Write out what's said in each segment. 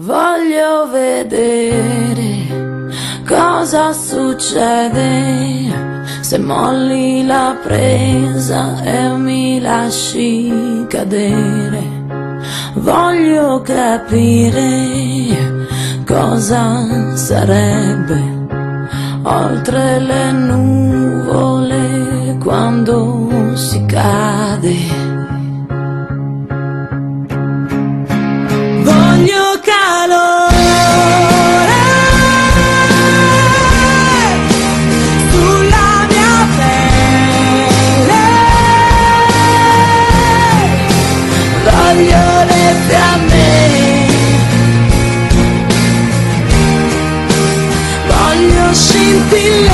Voglio vedere cosa succede se molli la presa e mi lasci cadere. Voglio capire cosa sarebbe oltre le nuvole quando si cade. Scintille.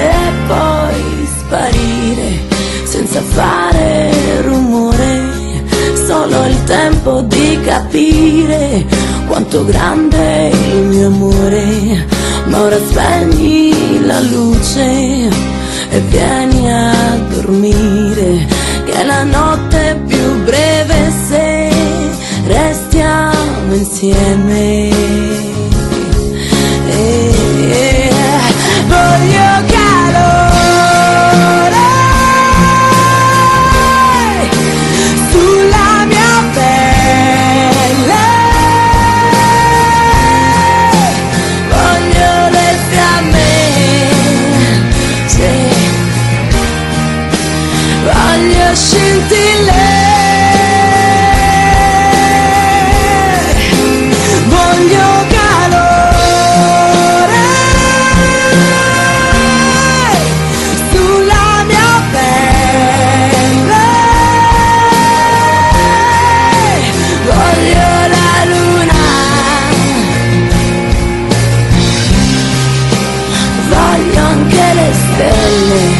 E poi sparire senza fare rumore, solo il tempo di capire quanto grande è il mio amore, ma ora spegni la luce e vieni a dormire, che la notte è più insieme. Eh, voglio calore sulla mia pelle. Voglio scintille. Voglio anche le stelle